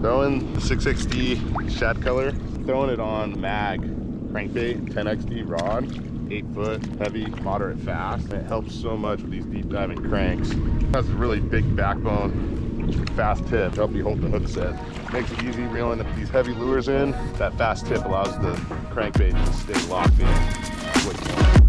Throwing the 6XD shad color, throwing it on mag crankbait, 10XD rod, eight foot, heavy, moderate, fast. It helps so much with these deep diving cranks. It has a really big backbone, fast tip, to help you hold the hook set. Makes it easy reeling these heavy lures in. That fast tip allows the crankbait to stay locked in.